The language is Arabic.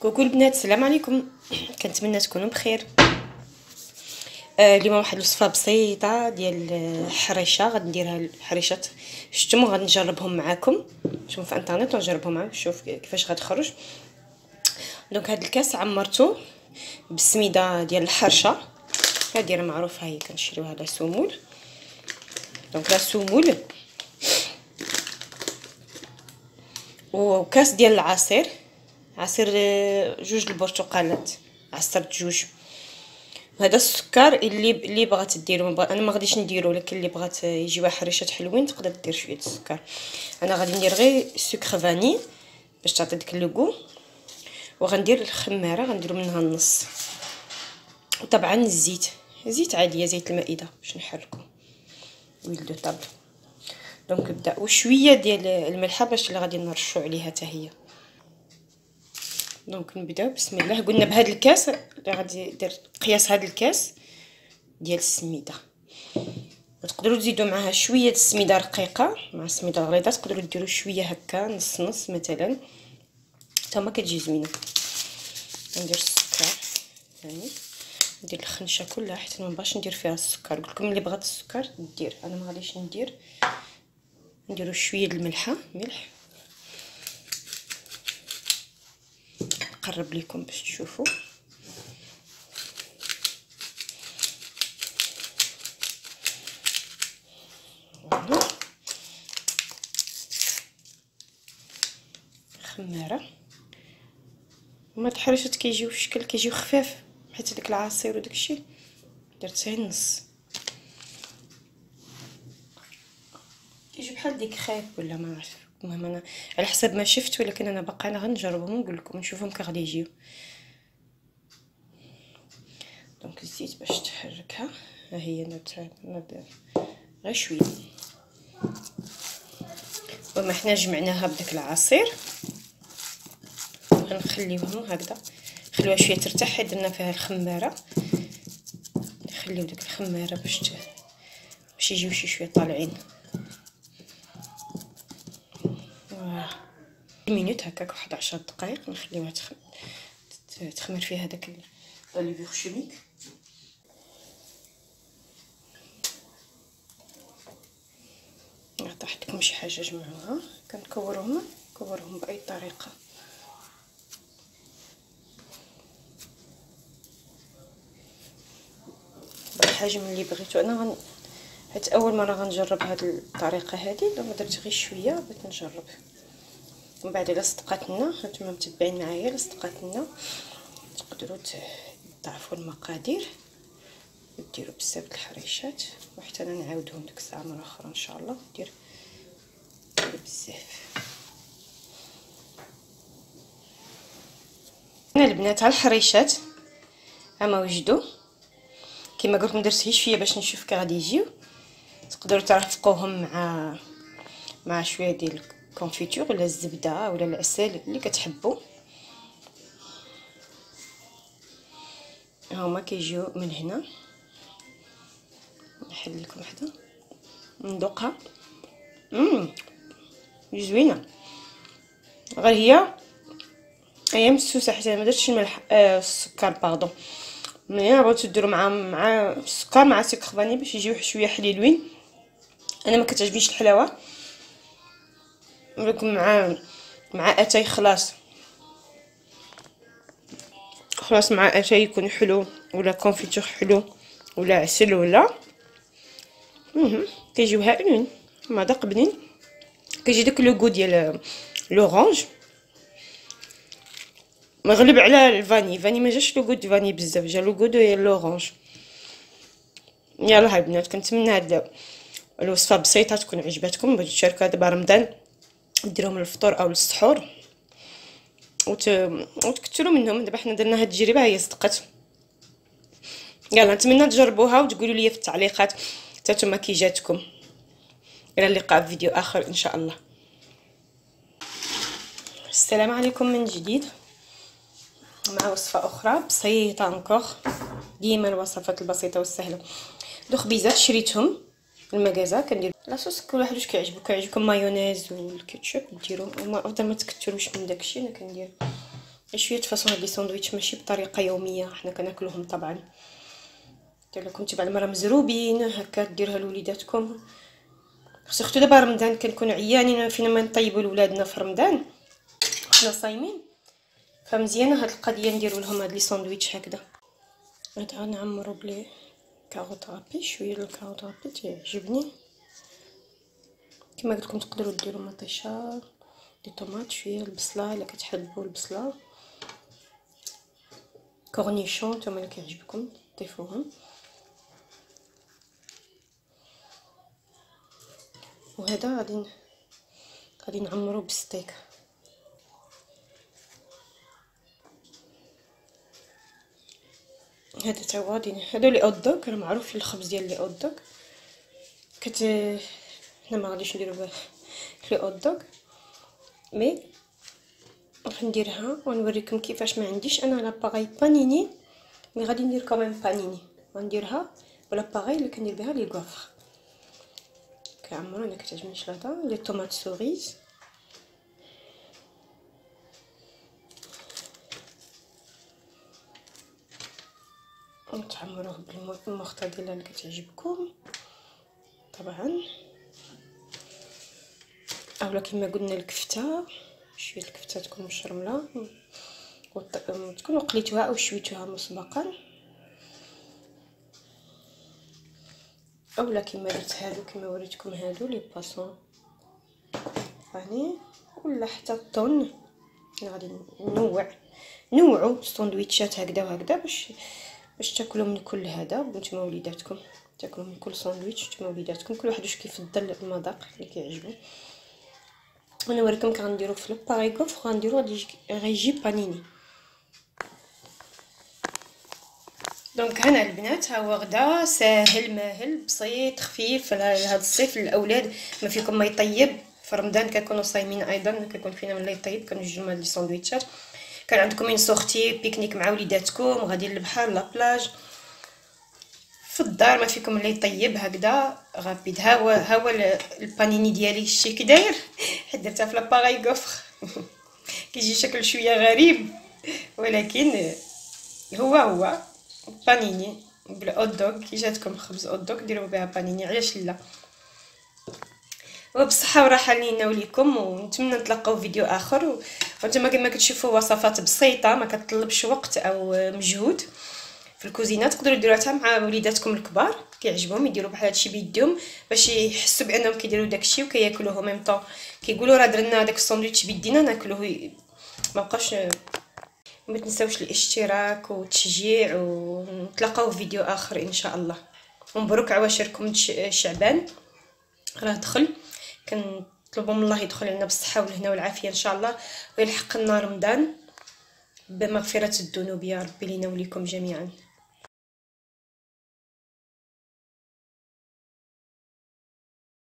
coucou البنات السلام عليكم. كنتمنى تكونوا بخير. آه واحد الوصفة بسيطة ديال الحريشه غنديرها الحريشات شفتم غادي نجربهم معاكم. شوفوا في الانترنت ونجربهم معاكم شوف كيفاش غتخرج. donc هاد الكاس عمرته بالسميده ديال الحرشة. هادي راه معروفة هي كنشريوها la semoule. donc la semoule. وكاس ديال العصير. عصير آه، جوج البرتقالات عصرت جوج. هذا السكر اللي اللي بغات ديرو أنا ما غاديش نديرو ولكن اللي بغات يجيوها حريشات حلوين تقدر دير شوية السكر. أنا غادي ندير غير سكر فاني باش تعطي ديك le goût وغندير الخمارة غنديرو منها النص. وطبعا الزيت زيت عادية زيت المائدة باش نحركو. huile de table. donc نبدا وشويه ديال الملحة باش اللي غادي نرشو عليها حتى هي. donc نبداو بسم الله. قلنا بهذا الكاس غادي ندير قياس هذا الكاس ديال السميدة. تقدروا تزيدوا معها شوية السميدة رقيقة مع السميدة الغليظة. تقدروا ديروا شوية هكا نص نص مثلا. حتى ما كتجي زوينه ندير السكر فاني. ندير الخنشة كلها حيت ما بغاش ندير فيها السكر. قلت لكم اللي بغات السكر دير أنا ما غاديش ندير. نديرو شوية الملحة ملح. نقرب لكم باش تشوفوا. خمارة. هما الحرشات كيجيو في شكل كيجيو خفاف حيت داك العصير وداك الشيء. درت غير النص. كيجي بحال ديك خيب ولا ما عرف المهم أنا على حسب ما شفت ولكن أنا باقا أنا غنجربهم ونقول لكم نشوفهم كي غادي يجيو donc الزيت باش تحركها ها؟ هي نبدا غير شوية. وما حنا جمعناها بداك العصير. غنخليوهم هكذا. خلوها شوية ترتاح حيت درنا فيها الخمارة. نخليو ديك الخمارة باش باش يجيو شي شوية طالعين. minute هكاك واحد عشر دقائق نخليوها تخ... تخمر فيها داك levure chimique طاحت لكم شي حاجة جمعوها. كنكورهم كورهم بأي طريقة. الحجم اللي بغيتو. أنا غن... حيت أول مرة غنجرب هاد الطريقة هذه دونك درت غير شوية بغيت نجرب. ومن بعد الا صدقات لنا هانتوما متبعين معايا الا صدقات لنا تقدروا تضاعفوا المقادير. وديروا بزاف د الحريشات وحتى أنا نعاودهم ديك الساعة مرة أخرى إن شاء الله. ندير بزاف. هنا البنات ها الحريشات. هما وجدوا كما قلت لكم درت شوية باش نشوف كي غادي يجيو. تقدروا ترافقوهم مع مع شوية ديال الكونفيتور ولا الزبده ولا العسل اللي كتحبوا هما كيجيو من هنا نحل لكم وحده ندوقها امم زوينه غير هي هي مسوسه حتى ما درتش الملح آه السكر باردون ملي بغيتو ديروا مع مع السكر مع سكر فاني باش يجيو شوية حليلوين أنا ما كتعجبنيش الحلاوه ولكن مع مع أتاي خلاص. خلاص مع أتاي يكون حلو ولا confiture حلو ولا عسل ولا. مهم. كيجيو هائلين هما داق بنين كيجي داك le goût ديال l'orange. مغلب على الفاني. الفاني ما جاش le goût فاني بزاف. جا le goût ديال l'orange. يلا هاي البنات كنتمنى هاد الوصفة بسيطة تكون عجبتكم. بغيتو تشاركوها دابا رمضان. ديروهم للفطور أو للسحور. وت... وتكثروا منهم. دابا حنا درنا هاد التجربة هي صدقت. يلا نتمنى تجربوها وتقولوا لي في التعليقات حتى نتوما كي جاتكم. إلى اللقاء في فيديو آخر إن شاء الله. السلام عليكم من جديد. مع وصفة أخرى بسيطة encore ديما الوصفات البسيطة والسهلة. دو خبيزات شريتهم المكازا كندير la sauce كل واحد واش كيعجبو كيعجبكم مايونيز والكيتشوب ديروا وما افضل ما تكثروش من داكشي أنا كندير شوية façon هاد les sandwichs ماشي بطريقه يوميه حنا كناكلوهم طبعا دير لكم تبع المره مزروبين هكا ديرها لوليداتكم surtout دابا رمضان كنكونوا عيانين فينا ما نطيبوا لولادنا في رمضان حنا صايمين فمزيانه هاد القضية نديروا لهم هاد les sandwichs هكذا هاد نعمروا ب les carottes râpées شوية ال carotte râpée تيعجبني كما قلت لكم تقدروا ديروا مطيشة des tomates شوية البصلة إلا كتحبوا البصلة. cornichons نتوما اللي كيعجبكم ضيفوهم. وهذا غادي غادي نعمرو بالستيك هذا تا هو غادي هادو les hot راه معروف الخبز ديال les hot كت حنا ما غاديش نديرو لي اوت مي راح نديرها ونوريكم كيفاش ما عنديش. أنا لاباغي بانيني مي غادي ندير كوميم بانيني غنديرها ولا باغي اللي كندير بها لي غوفر كنعمرو أنا كتعجبني الشلاطة. لي طوماط سوريز نتعمروه بالمختدله اللي كتعجبكم. طبعا. أولا كما قلنا الكفتة شوية الكفتة تكون مشرملة وتكونوا قليتوها أو شويتوها مسبقا. أولا كما درت هادو كما وريتكم هادو لي باسون. فاني ولا حتى الطن. غادي نوع نوعوا ساندويتشات هكذا وهكذا باش باش تاكلوا من كل هذا. نتوما وليداتكم تاكلوا من كل ساندويتش نتوما وليداتكم. كل واحد واش كيفضل المذاق اللي كيعجبو. أنا وريكم كي غنديرو في l'appareil gaufre غنديرو غيجي panini. donc هنا البنات ها هو غدا ساهل ماهل بسيط خفيف. لهذا الصيف للاولاد ما فيكم ما يطيب. في رمضان كنكونوا صايمين أيضا كيكون فينا من لا يطيب كنوجدوا لي ساندويتشات. كان عندكم une sortie pique-nique مع وليداتكم غاديين للبحر la plage في الدار ما فيكم اللي يطيب هكذا rapide. ها هو ها هو البانيني ديالي. شتي كي داير؟ حيت درتها في l'appareil gaufre. كيجي شكل شوية غريب. ولكن هو هو بانيني بال hot dog كي جاتكم خبز hot dog ديروا بها بانيني. علاش لا؟ وبصحة وراحة لينا وليكم ونتمنى نتلاقاو في فيديو آخر. وانتما كما كتشوفوا وصفات بسيطة ما كتطلبش وقت أو مجهود. في الكوزينة تقدروا ديروها مع وليداتكم الكبار كيعجبهم يديروا بحال هادشي بيديهم باش يحسوا بأنهم كيديروا داكشي وكياكلوه même temps كيقولوا راه درنا داك الساندويتش بيدينا ناكلوه. ما بقاش ما تنساوش الاشتراك والتشجيع ونتلاقاو في فيديو آخر إن شاء الله. ومبروك عواشركم شعبان. راه دخل. كنطلبوا من الله يدخل لنا بالصحة والهنا والعافية إن شاء الله ويلحق لنا رمضان بمغفرة الذنوب يا ربي لينا وليكم جميعا.